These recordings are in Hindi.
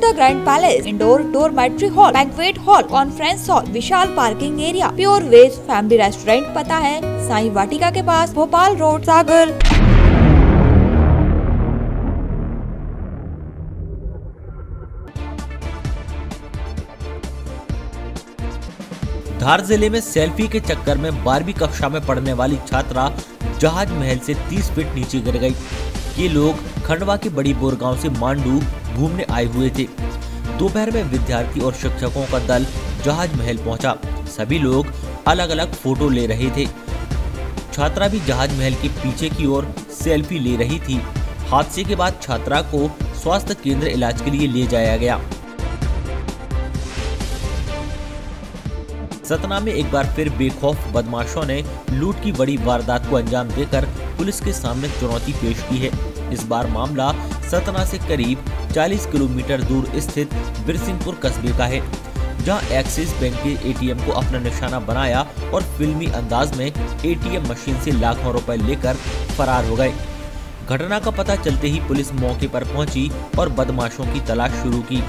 The Grand Palace indoor dormitory hall banquet hall conference hall Vishal parking area pure veg family restaurant पता है? साई वाटिका के पास, भोपाल रोड, सागर। धार ज़िले में सेल्फी के चक्कर में बारहवीं कक्षा में पढ़ने वाली छात्रा जहाज़ महल से 30 फीट नीचे गिर गई। ये लोग खंडवा के बड़ी बोरगांव ऐसी मांडू घूमने आए हुए थे। दोपहर में विद्यार्थी और शिक्षकों का दल जहाज़ महल पहुँचा। सभी लोग अलग अलग फ़ोटो ले रहे थे। छात्रा भी जहाज़ महल के पीछे की ओर सेल्फी ले रही थी। हादसे के बाद छात्रा को स्वास्थ्य केंद्र इलाज के लिए ले जाया गया। सतना में एक बार फिर बेखौफ बदमाशों ने लूट की बड़ी वारदात को अंजाम देकर पुलिस के सामने चुनौती पेश की है। इस बार मामला सतना से करीब 40 किलोमीटर दूर स्थित बिरसिंहपुर कस्बे का है, जहाँ एक्सिस बैंक के एटीएम को अपना निशाना बनाया और फिल्मी अंदाज में एटीएम मशीन से लाखों रुपए लेकर फरार हो गए। घटना का पता चलते ही पुलिस मौके पर पहुँची और बदमाशों की तलाश शुरू की।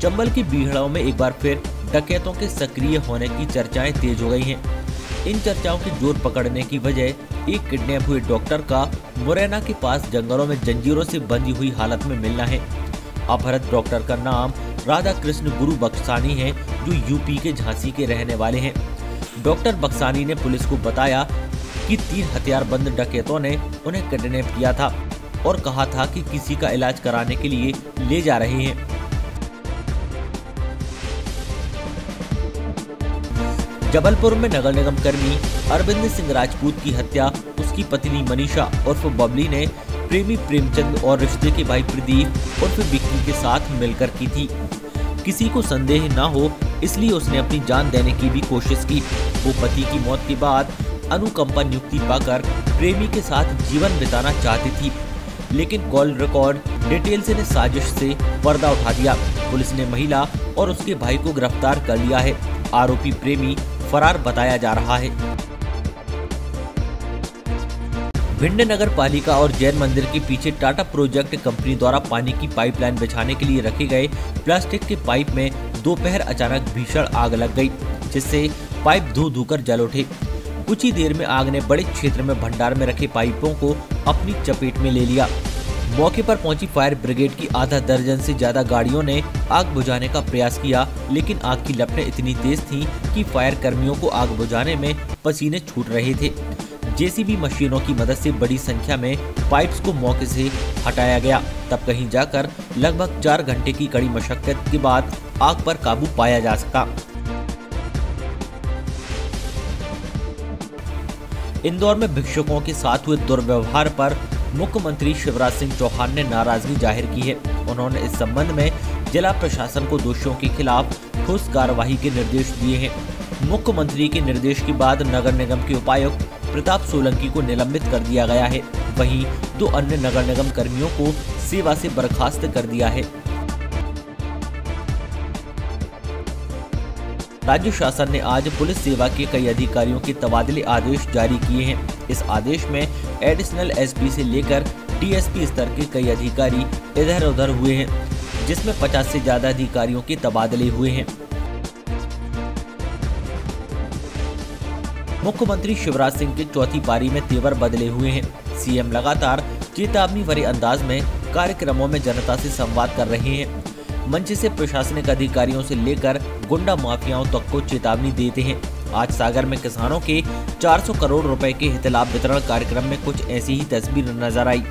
चंबल की बीहड़ाओं में एक बार फिर डकैतों के सक्रिय होने की चर्चाएँ तेज हो गई हैं। इन चर्चाओं की ज़ोर पकड़ने की वजह एक किडनैप हुए डॉक्टर का मुरैना के पास जंगलों में जंजीरों से बंधी हुई हालत में मिलना है। अपहृत डॉक्टर का नाम राधा कृष्ण गुरु बक्सानी है, जो यूपी के झांसी के रहने वाले हैं। डॉक्टर बक्सानी ने पुलिस को बताया कि तीन हथियारबंद डकैतों ने उन्हें किडनैप किया था और कहा था कि किसी का इलाज कराने के लिए ले जा रहे हैं। जबलपुर में नगर निगम कर्मी अरविंद सिंह राजपूत की हत्या, उसकी पत्नी मनीषा उर्फ़ बबली ने प्रेमी प्रेमचंद और रिश्ते के भाई प्रदीप उर्फ़ बिक्की के साथ मिलकर की थी। किसी को संदेह न हो, इसलिए उसने अपनी जान देने की भी कोशिश की। वो पति की मौत के बाद अनुकंपा नियुक्ति पाकर प्रेमी के साथ जीवन बिताना चाहती थी, लेकिन कॉल रिकॉर्ड डिटेल से ने साजिश से पर्दा उठा दिया। पुलिस ने महिला और उसके भाई को गिरफ़्तार कर लिया है। आरोपी प्रेमी फरार बताया जा रहा है। भिंड नगर पालिका और जैन मंदिर के पीछे टाटा प्रोजेक्ट कंपनी द्वारा पानी की पाइपलाइन बिछाने के लिए रखे गए प्लास्टिक के पाइप में दोपहर अचानक भीषण आग लग गई, जिससे पाइप धू धू कर जल उठे। कुछ ही देर में आग ने बड़े क्षेत्र में भंडार में रखे पाइपों को अपनी चपेट में ले लिया। मौके पर पहुँची फायर ब्रिगेड की आधा दर्जन से ज़्यादा गाड़ियों ने आग बुझाने का प्रयास किया, लेकिन आग की लपटें इतनी तेज थीं कि फायर कर्मियों को आग बुझाने में पसीने छूट रहे थे। जेसीबी मशीनों की मदद से बड़ी संख्या में पाइप्स को मौके से हटाया गया। तब कहीं जाकर लगभग चार घंटे की कड़ी मशक्कत के बाद आग पर काबू पाया जा सका। इंदौर में भिक्षुकों के साथ हुए दुर्व्यवहार पर मुख्यमंत्री शिवराज सिंह चौहान ने नाराज़गी ज़ाहिर की है। उन्होंने इस संबंध में जिला प्रशासन को दोषियों के खिलाफ ठोस कार्रवाई के निर्देश दिए हैं। मुख्यमंत्री के निर्देश के बाद नगर निगम के उपायुक्त प्रताप सोलंकी को निलंबित कर दिया गया है। वहीं दो अन्य नगर निगम कर्मियों को सेवा से बर्खास्त कर दिया है। राज्य शासन ने आज पुलिस सेवा के कई अधिकारियों के तबादले आदेश जारी किए हैं। इस आदेश में एडिशनल एसपी से लेकर डीएसपी स्तर के कई अधिकारी इधर उधर हुए हैं, जिसमें 50 से ज़्यादा अधिकारियों के तबादले हुए हैं। मुख्यमंत्री शिवराज सिंह के चौथी पारी में तेवर बदले हुए हैं। सीएम लगातार चेतावनी भरे अंदाज में कार्यक्रमों में जनता से संवाद कर रहे हैं। मंच से प्रशासनिक अधिकारियों से लेकर गुंडा माफियाओं तक को चेतावनी देते हैं। आज सागर में किसानों के 400 करोड़ रुपए के हित लाभ वितरण कार्यक्रम में कुछ ऐसी ही तस्वीर नज़र आई।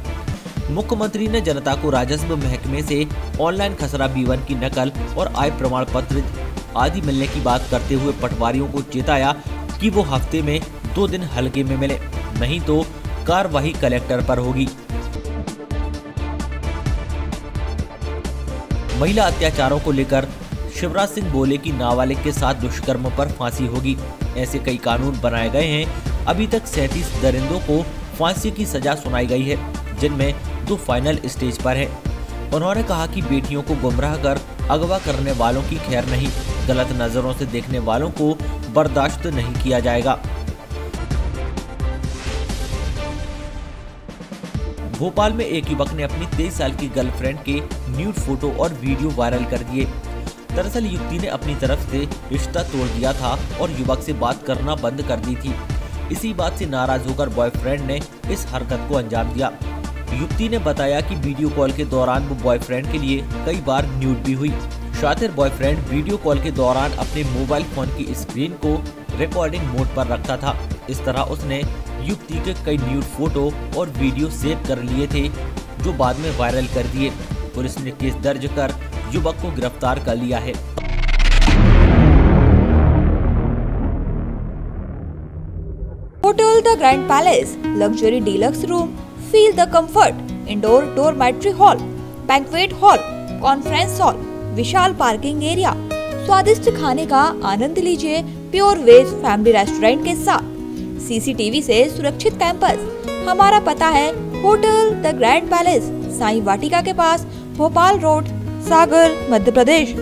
मुख्यमंत्री ने जनता को राजस्व महकमे से ऑनलाइन खसरा बीवन की नकल और आय प्रमाण पत्र आदि मिलने की बात करते हुए पटवारियों को चेताया कि वो हफ़्ते में दो दिन हल्के में मिले, नहीं तो कार्रवाई कलेक्टर पर होगी। महिला अत्याचारों को लेकर शिवराज सिंह बोले कि नाबालिग के साथ दुष्कर्म पर फांसी होगी। ऐसे कई कानून बनाए गए हैं। अभी तक सैंतीस दरिंदों को फांसी की सजा सुनाई गई है, जिनमें दो फाइनल स्टेज पर है। उन्होंने कहा कि बेटियों को गुमराह कर अगवा करने वालों की खैर नहीं, गलत नज़रों से देखने वालों को बर्दाश्त नहीं किया जाएगा। भोपाल में एक युवक ने अपनी तेईस साल की गर्लफ्रेंड के न्यूड फ़ोटो और वीडियो वायरल कर दिए। दरअसल युवती ने अपनी तरफ़ से रिश्ता तोड़ दिया था और युवक से बात करना बंद कर दी थी। इसी बात से नाराज़ होकर बॉयफ्रेंड ने इस हरकत को अंजाम दिया। युवती ने बताया कि वीडियो कॉल के दौरान वो बॉयफ्रेंड के लिए कई बार न्यूड भी हुई। शातिर बॉयफ्रेंड वीडियो कॉल के दौरान अपने मोबाइल फ़ोन की स्क्रीन को रिकॉर्डिंग मोड पर रखता था। इस तरह उसने युवती के कई न्यूड फ़ोटो और वीडियो सेव कर लिए थे जो बाद में वायरल कर दिए। पुलिस ने केस दर्ज कर युवक को गिरफ़्तार कर लिया है। Hotel the Grand Palace luxury deluxe room feel the comfort, indoor dormitory hall banquet hall conference hall Vishal parking area स्वादिष्ट खाने का आनंद लीजिए प्योर वेज फैमिली रेस्टोरेंट के साथ। सीसीटीवी से सुरक्षित कैंपस। हमारा पता है hotel, the Grand Palace, Sai Vatika के पास, भोपाल रोड, सागर, मध्य प्रदेश।